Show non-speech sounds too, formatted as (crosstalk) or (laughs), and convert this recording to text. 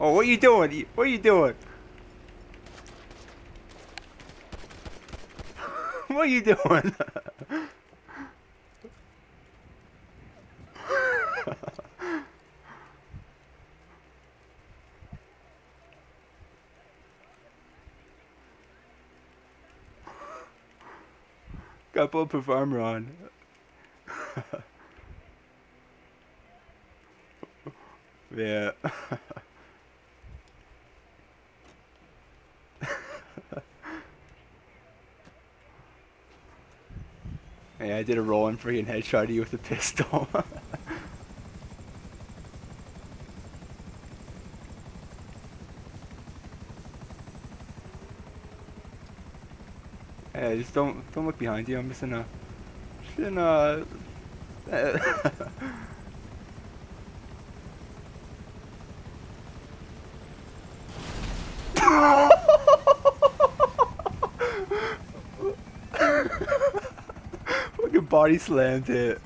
Oh, what are you doing? What are you doing? (laughs) what are you doing? (laughs) Got bulletproof armor on. (laughs) yeah. Yeah, I did a roll and freaking headshot you with a pistol. (laughs) Yeah, just don't don't look behind you. I'm in a in a. body slammed it.